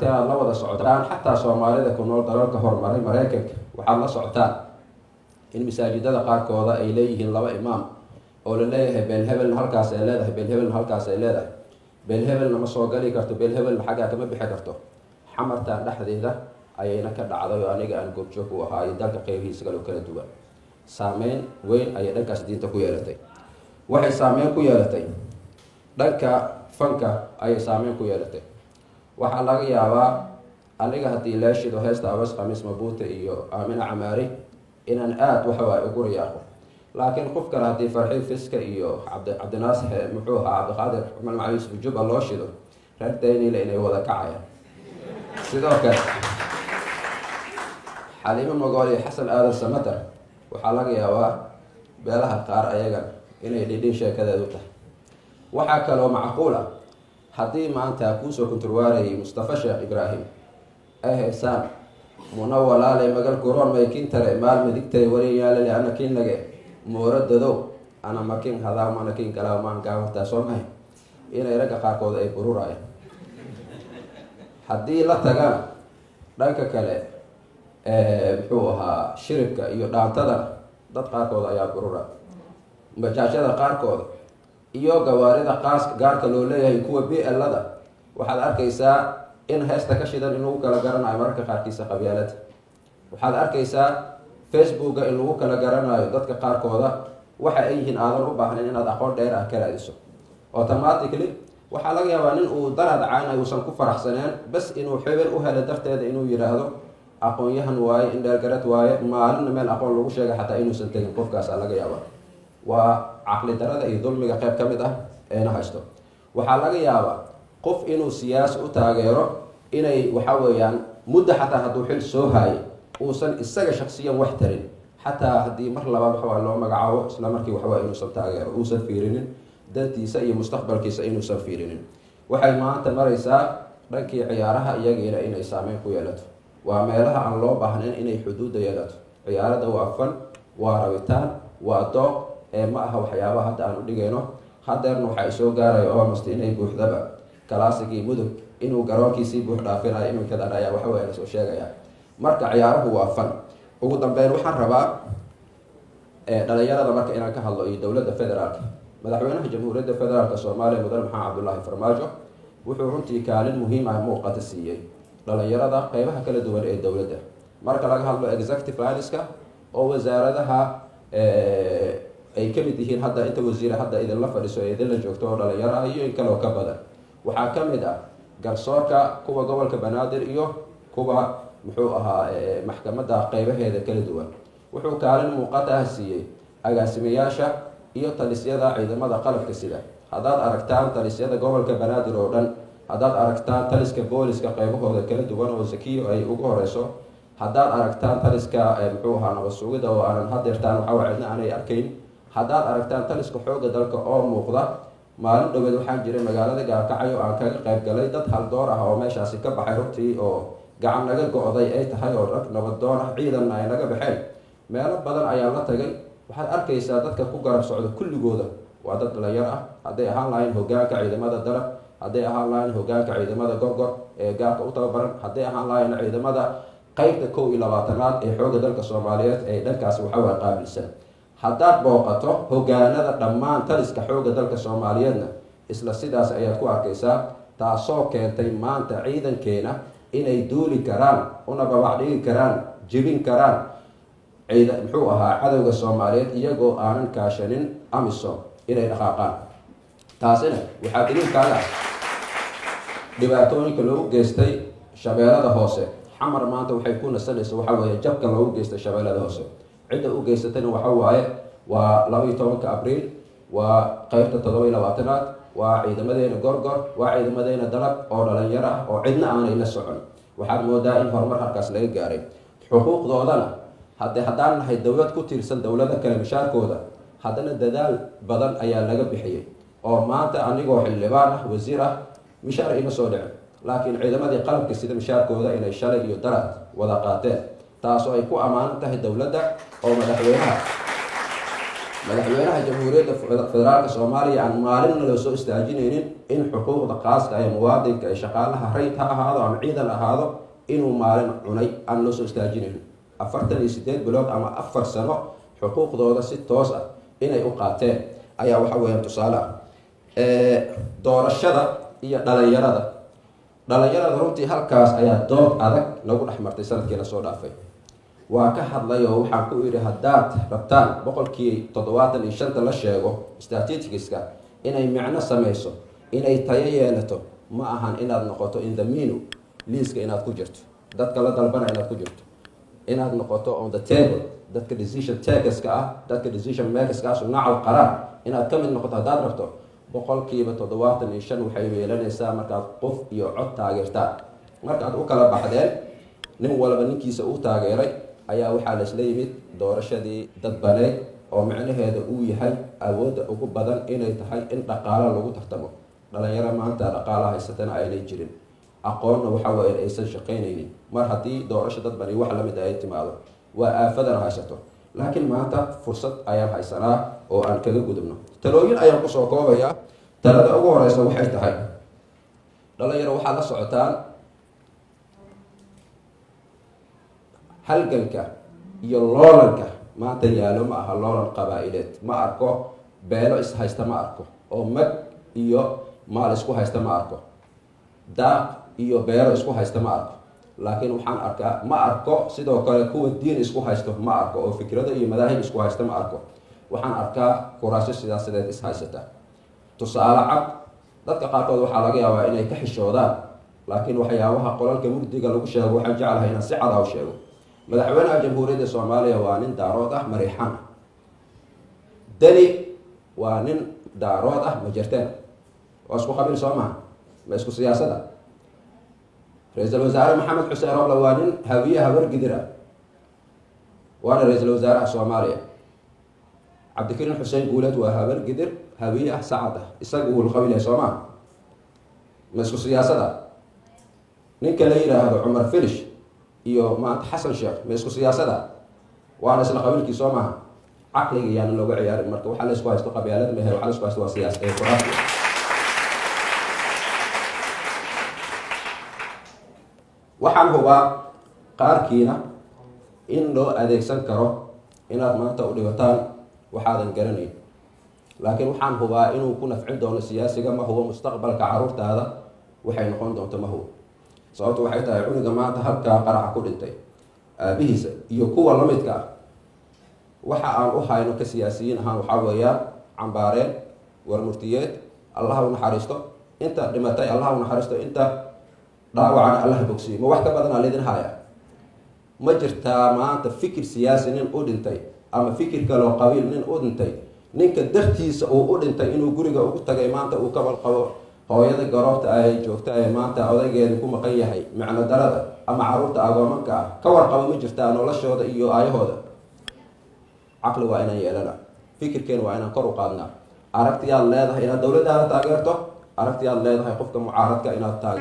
maaragtay aada la wada xataa soomaalida ku nool dalalka horumaray maraykanka waxaad la socotaan in masaajidada qaarkooda ay leeyihiin laba imaam oo la leeyahay beelhebelna halkaas ay leedahay beelhebelna halkaas ay leedahay. Beelhebelna ma soo gali karto beelhebelna xaggaa kama bixi karto. Xamartan dhexdeeda ayayna ka dhacday oo aniga aan goobjoog u ahaa iyo dalka qeybihiisa kaloo kala duwan. Saameyn weyn ayay dhankaas diinta ku yeelatay. Waxay saameyn ku yeelatay. Dhanka fanka ayay saameyn ku yeelatay waxaa laga yaabaa aniga haddii leeshido heesta abas khamiis mabuute iyo aamina camaari inaan aada waxawaay ugu riyaaqo. Laakiin qof kale haddii farxii fiska iyo cabdi cabdinaasix muxuu ahaa cabdiqaadir cumar maca yuusuf juba loo shido reer daynile inay wada kacayaan. Sidoo kale xaliimo magool iyo xasan aadan samater waxaa laga yaabaa beelaha qaar ayagan inay dhidhin sheekadeedu tahay. Waxaa kaloo macquul ah haddii maanta kuusoo konturwaarayay mustafa sheekh ibraahim ay haysaan muna walaale magal guroon maykintale maal midigtay wariyaalale ana kinlage mooro dadow ana makin hadaa mana kin kalaa maan gaawartaa soo mahay. Inay ragga qaarkood ay bururayaan. Haddii la tagana dhanka kale muxuu ahaa shiribka iyo dhaantadana dad qaarkood ayaa burura. Majaajada qaarkooda iyo gawaarida qaas gaarka loo leeyahay kuwa b lada waxaad arkaysaa in heesta ka shidan in lagu kala garanayo mararka qaarkiisa qabyaalada waxaad arkaysaa facebooka in lagu kala garanayo dadka qaarkooda waxa ay yihiin aadan u baahnayn inaad aqoon dheer ah ka raadiso automatically waxaa laga yaabaa nin uu daraad caana uusan ku faraxsaneen bas inuu xibel u helo darteeda inuu yidhaahdo aqoon-yahan waaye indheergarad waaye maalinna meel aqoon lagu sheega xataa inuusan tegin. Qofkaasa laga yaabaa. Waa caqli darada iyo dulmiga qayb ka mid ah eena haysto. Waxaa laga yaabaa qof inuu siyaasi u taageero inay waxa weeyaan muddo xataa hadduu xil soo haayay uusan isaga shaksiyan wax tarin. Xataa haddii mar labaad waxawaa loo magacaabo isla markii waxawaa inuusan taageero uusan fiirinin dantiisa iyo mustaqbalkiisa inuusan fiirinin. Waxay maanta maraysaa dhankii ciyaaraha iyagiina inay saameyn ku yeelato. Waa meelaha aan loo baahnayn inay xuduudda yeelato. Ciyaarada waa fan waa rabitaan waa dooq ma aha waxyaabaha hadda aan u dhigayno. Hadeerna waxaa isoo gaaraya almost inay buuxdaba. Kalaasigii mudug inuu garoonkiisii buux dhaafinayo iminkadan ayaa waxawey la soo sheegaya. Marka ciyaaruhu waa fan. Ugu dambeyn waxaan rabaa dhalinyarada marka inaan ka hadlo iyo dowladda federaalka. Madaxweynaha jamhuuriyadda federaalk soomaaliya mudane maxamed cabdullaahi farmaajo wuxuu runtii kaalin muhiim ah muuqata siiyey. Dhalinyarada qeybaha kala duwan ee dowladda. Marka laga hadlo executive lineska oo wasaaradaha ay ka mid yihiin hadda inta wasiire hadda idinla fadhiso ee idinla joogto oo dhalinyaro ah iyo in kaloo ka badan. Waxaa ka mid ah garsoorka kuwa gobolka banaadir iyo kuwa muxuu ahaa maxkamadda qeybaheeda kala duwan. Wuxuu kaalin muuqata ah siiyey agaasimayaasha iyo talisyada ciidamada qalabka sida. Haddaad aragtaan talisyada gobolka banaadir oo dhan haddaad aragtaan taliska booliska qeybahooda kala duwan oo zakiyo ay ugu horeyso haddaad aragtaan taliska muxuu ahaa nabad sugida oo aanan hadeertaan waxawa cidna aanay arkayn haddaad aragtaan taliska xooga dalka oo muuqda maalin dhaweed waxaan jiray magaalada gaarkacyo aan kaga qayb galay dad haldoor ah oo meeshaasi ka baxay runtii oo gacan naga go-day ay tahay oo rag nabadoon ah ciidanna ay naga baxeen. Meelo badan ayaan la tagay. Waxaad arkaysaa dadka ku garab socda kulligooda. Waa dad dhalinyar ah. Hadday ahaan lahayn hogaanka ciidamada darab hadday ahaan lahayn hogaanka ciidamada gorgor ee gaarka u tababaran hadday ahaan lahayn ciidamada qeybta kow iyo labaatanaad ee xooga dalka soomaaliyeed ee dhankaasi waxawaa qaabilsan haddaad booqato hogaanada dhammaan taliska xooga dalka soomaaliyeedna isla sidaas ayaad ku arkaysaa taasoo keentay maanta ciidankeena inay duuli karaan una babac karaan jibin karaan ciida muxuu ahaa cadowga soomaaliyeed iyagoo aanan kaashanin amisom inay dhaqaaqaan. Taasina waxaa daliilkaaga ah dhibaatooyinka loogu geystay shabeellada hoose. Xamar maanta waxay ku nasanaysa waxa weeye jabka loogu geystay shabeellada hoose cidda u geysatayna waxa waaye waa laba iyo tobanka abriil waa qeybta toddoba iyo labaatanaad waa ciidamadeena gorgor waa ciidamadeena dalab oo dhalinyaro ah oo cidna aanay la socon. Waxaad moodaa in horumar halkaas laga gaaray. Xuquuqdoodana hadde haddaan nahay dowlad ku tiirsan dowladda kale mishaarkooda haddana dadaal badan ayaa laga bixiyey. Oo maanta anigoo xildhibaan ah wasiir ah mishaar ima soo dhicin laakiin ciidamadii qalabka sida mishaarkooda inay shalay iyo darad wada qaateen taasoo ay ku ammaanan tahay dowladda oo madaxweynaha. Madaxweynaha jamhuuriyadda federaalka soomaaliya aan maalinna loo soo istaajinaynin in xuquuqda khaaska ee muwaadinka ee shaqaalaha rayd ha ahaado ama ciidan ahaado inuu maalin cunay aan loo soo istaajinaynin. Afartan iyo sideed bilood ama afar sano xuquuqdooda si toos ah inay u qaateen ayaa waxa weeyaan tusaale ah. Doorashada iyo dhalinyarada. Dhalinyarada runtii halkaas ayaa dood adag nagu dhex martay sanadkiina soo dhaafay waa ka hadlay oo waxaan ku idhi haddaad rabtaan boqolkii toddobaatan iyo shanta la sheego statisticska inay micno samayso inay tayo yeelato ma ahan inaad noqoto in the minu liiska inaad ku jirto. Dadka la dalbana inaad ku jirto. Inaad noqoto on the table dadka decision takerska ah dadka decision makerska sunacal qaraar inaad ka mid noqoto haddaad rabto boqolkiiba toddobaatan iyo shan waxay yeelanaysaa markaad qof iyo cod taageertaan. Markaad u kala baxdeen nin walba ninkiisa uu taageeray ayaa waxaa laisla yimid doorashadii dadbaneed oo micnaheeda uu yahay awoodda ugu badan inay tahay in dhaqaalo lagu tartamo. Dhalinyaro maanta dhaqaalo haysatana aynay jirin. Aqoonna waxa weeye aysan shaqaynaynin. Mar haddii doorasho dadbani wax la mid ay timaado waa aafadan haysato. Laakiin maanta fursad ayaan haysanaa oo aan kaga gudubno. Talooyin ayaan ku soo koobayaa talada ugu horeysa waxay tahay dhalinyaro waxaad la socotaan halganka iyo loolanka maanta yaalo ma aha loolan qabaa-ileed. Ma arko beelo is haysta ma arko oo mag iyo maal isku haysta ma arko. Daaq iyo beero isku haysta ma arko. Laakiin waxaan arkaa ma arko sidoo kale kuwa diin isku haysto ma arko oo fikrado iyo madaahib isku haysta ma arko. Waxaan arkaa kuraasyo sidaasadeed is haysata. Tusaale cad dadka qaarkood waxaa laga yaabaa inay ka xishoodaan laakiin waxyaabaha qolalka mugdiga lagu sheego waxaan jeclahay inaan si cada u sheego madaxweynaha jamhuuriyadda soomaaliya waa nin daarood ah mariixaan ah deni waa nin daarood ah majerteen waa isku qabiil soo maha ma isku siyaasada? Ra'iisul wasaare maxamed xuseen roble waa nin hawiye habar gidir ah waana ra'iisul wasaaraha soomaaliya. Cabdikariin xuseen guuleed waa habar gidir hawiye ah sacad ah. Isaga uu qabiil yahay soo maha ma isku siyaasada? Ninka la yidhaahdo cumar filish iyo maanta xasan sheekh ma siyaasada? Waana isla qabiilkii soo maaha caqliga yaana looga ciyaarin marka waxaa la isku haysto qabyaalad mehe waxaa la haysto waa siyaas ee quraanka waxaan hubaa qaarkiina in loo adeegsan karo inaad maanta u dhibataan waxaadan garanayn. Laakiin waxaan hubaa inuu ku nafcin doono siyaasiga ma hubo mustaqbalka caruurtaada waxay noqon doonto ma hubo sababtu waxay tahay cuniga maanta halkaa qaraxa ku dhintay. Aabihiisa iyo kuwa lamidka ah. Waxa aan u hayno ka siyaasiyiin ahaan waxaa weeyaan cambaareen warmurtiyeed allaha u naxariisto. Inta dhimatay allaha u naxariisto inta dhaawacana allaha bogsiyo ma wax ka badanaa laydin haya ma jirtaa maanta fikir siyaasi nin u dhintay ama fikir kaloo qabiil nin u dhintay? Ninka dartiisa uu u dhintay inuu guriga ugu tagay maanta uu ka balqabo hooyada garoobta ay joogta ee maanta odaygeeda ku maqan yahay micno darada ama carruurta agoomanka ah ka warqabo ma jirtaa noloshooda iyo aayahooda. Caqli waa inaan yeelana fikirkeen waa inaan kor u qaadnaa aragtiyaad leedahay inaad dowladdaada taageerto aragtiyaad leedahay qofka mucaaradka inaad taag